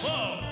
Whoa!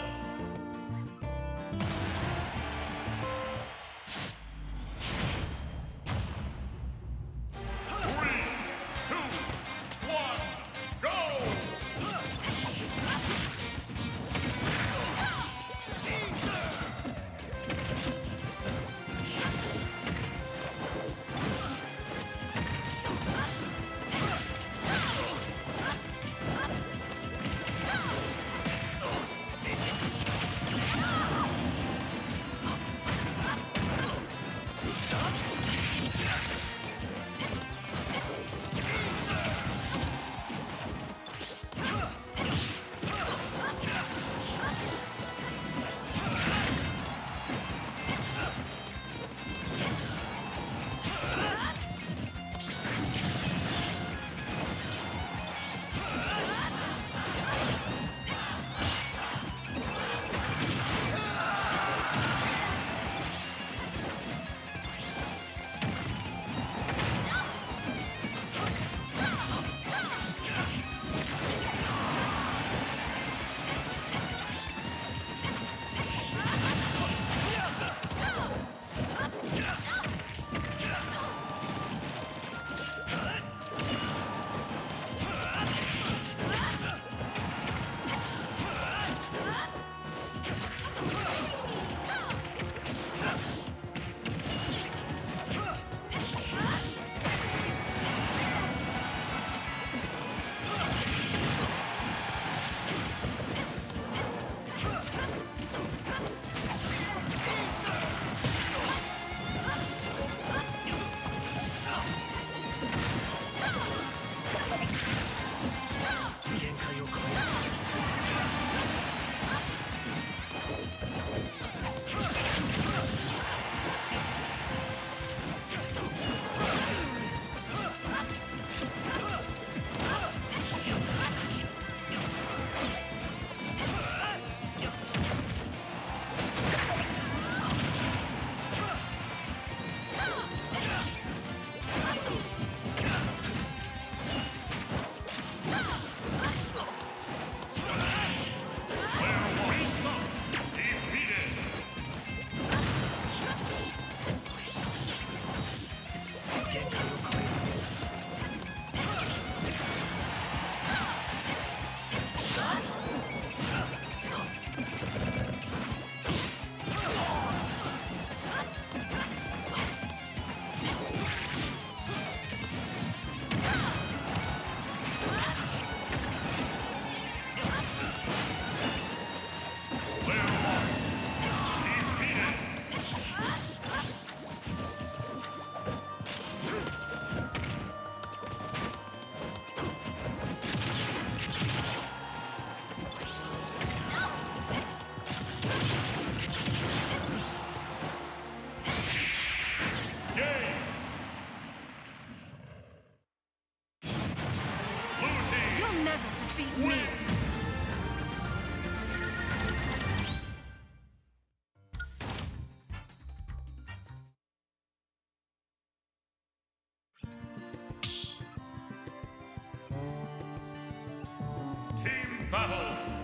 Battle!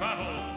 Battle.